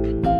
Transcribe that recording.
Bye.